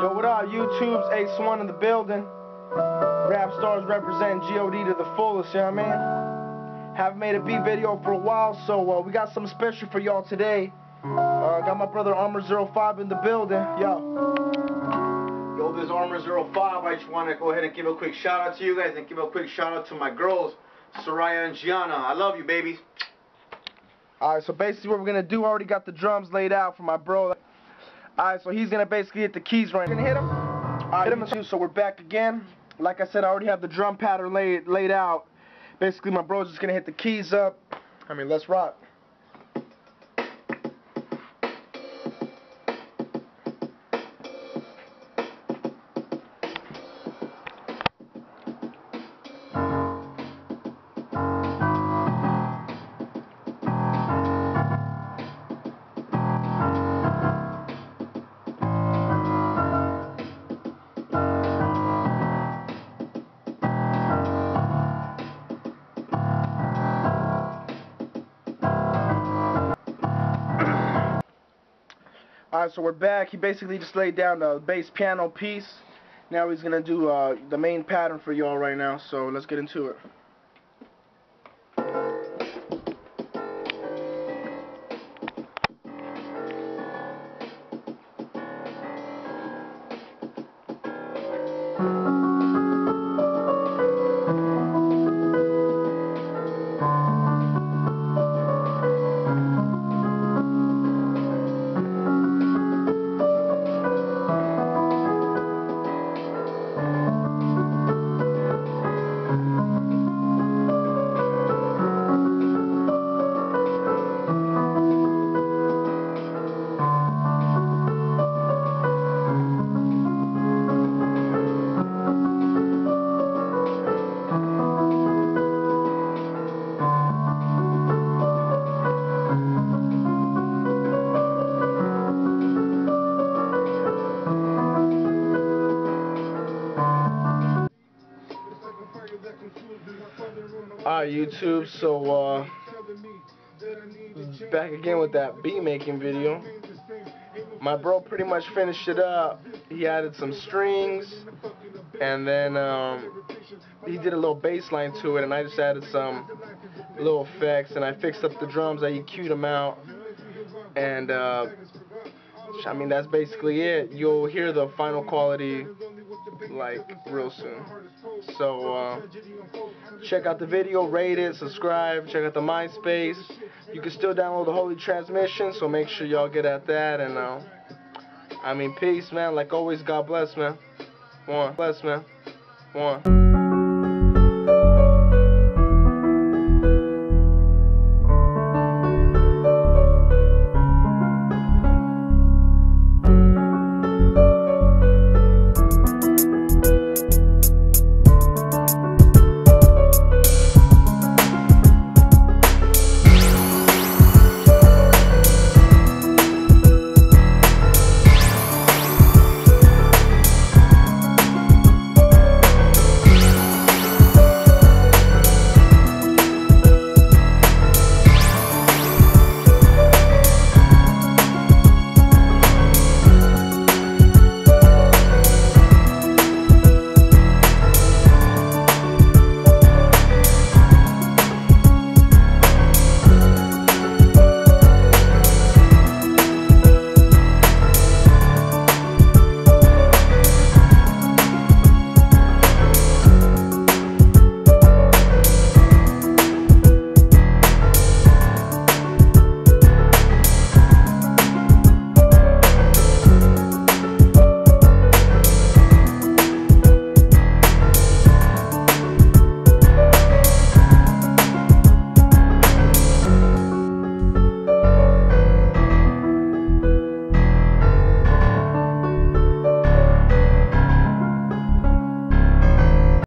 Yo, what up, YouTube's Ace One in the building. Rap stars representing God to the fullest, you know what I mean? Haven't made a beat video for a while, so uh, we got something special for y'all today. Uh, got my brother Armor05 in the building. Yo. Yo, this Armor05. I just want to go ahead and give a quick shout out to you guys and give a quick shout out to my girls, Soraya and Gianna. I love you, babies. Alright, so basically what we're gonna do, I already got the drums laid out for my bro. Alright, so he's gonna basically hit the keys right now. Hit him? Alright, hit him too, so we're back again. Like I said, I already have the drum pattern laid laid out. Basically my bro's just gonna hit the keys up. I mean, let's rock. Alright, so we're back. He basically just laid down the bass piano piece. Now he's gonna do uh, the main pattern for y'all right now, so let's get into it. Alright, YouTube, so, uh, back again with that beat making video. My bro pretty much finished it up. He added some strings, and then, um, he did a little bass line to it, and I just added some little effects, and I fixed up the drums, I EQ'd them out, and, uh, I mean, that's basically it. You'll hear the final quality, like, real soon. So, uh, check out the video, rate it, subscribe, check out the MySpace. You can still download the Holy Transmission, so make sure y'all get at that. And, uh, I mean, peace, man. Like always, God bless, man. One. Bless, man. One.